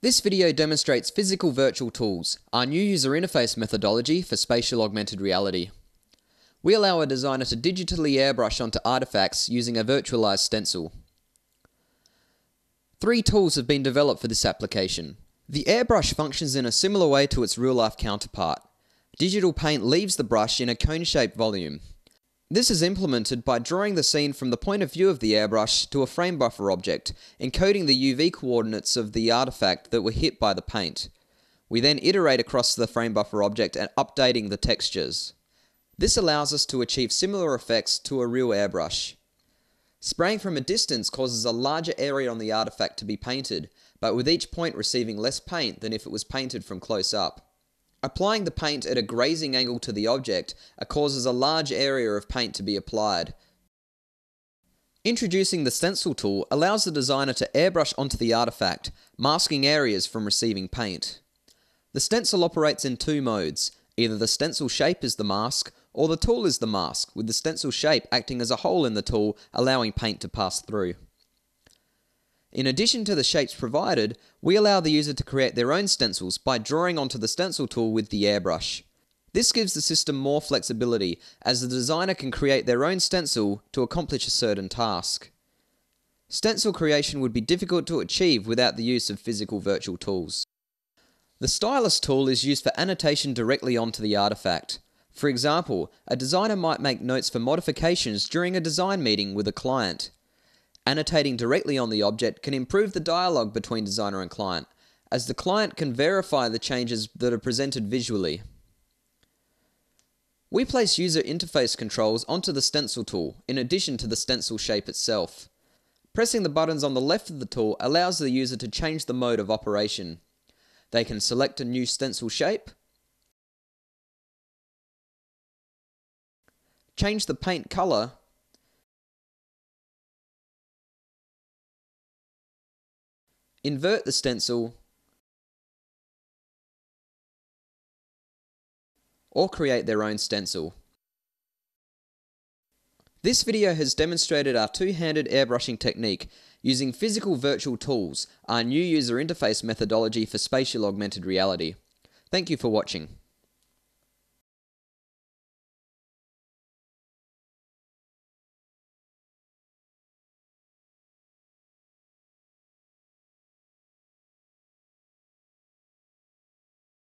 This video demonstrates Physical Virtual Tools, our new user interface methodology for spatial augmented reality. We allow a designer to digitally airbrush onto artifacts using a virtualized stencil. Three tools have been developed for this application. The airbrush functions in a similar way to its real-life counterpart. Digital paint leaves the brush in a cone-shaped volume. This is implemented by drawing the scene from the point of view of the airbrush to a frame buffer object, encoding the UV coordinates of the artifact that were hit by the paint. We then iterate across the frame buffer object and updating the textures. This allows us to achieve similar effects to a real airbrush. Spraying from a distance causes a larger area on the artifact to be painted, but with each point receiving less paint than if it was painted from close up. Applying the paint at a grazing angle to the object causes a large area of paint to be applied. Introducing the stencil tool allows the designer to airbrush onto the artifact, masking areas from receiving paint. The stencil operates in two modes. Either the stencil shape is the mask, or the tool is the mask, with the stencil shape acting as a hole in the tool, allowing paint to pass through. In addition to the shapes provided, we allow the user to create their own stencils by drawing onto the stencil tool with the airbrush. This gives the system more flexibility, as the designer can create their own stencil to accomplish a certain task. Stencil creation would be difficult to achieve without the use of physical virtual tools. The Stylus tool is used for annotation directly onto the artifact. For example, a designer might make notes for modifications during a design meeting with a client. Annotating directly on the object can improve the dialogue between designer and client, as the client can verify the changes that are presented visually. We place user interface controls onto the stencil tool, in addition to the stencil shape itself. Pressing the buttons on the left of the tool allows the user to change the mode of operation. They can select a new stencil shape, change the paint color invert the stencil, or create their own stencil. This video has demonstrated our two-handed airbrushing technique using physical virtual tools, our new user interface methodology for spatial augmented reality. Thank you for watching.